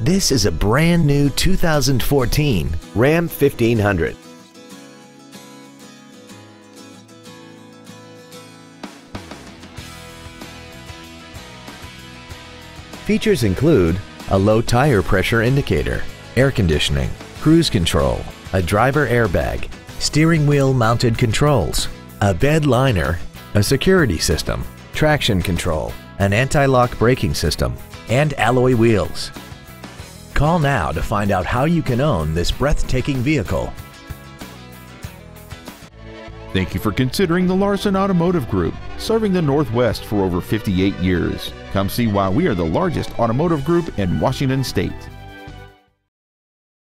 This is a brand new 2014 Ram 1500. Features include a low tire pressure indicator, air conditioning, cruise control, a driver airbag, steering wheel mounted controls, a bed liner, a security system, traction control, an anti-lock braking system, and alloy wheels. Call now to find out how you can own this breathtaking vehicle. Thank you for considering the Larson Automotive Group, serving the Northwest for over 58 years. Come see why we are the largest automotive group in Washington State.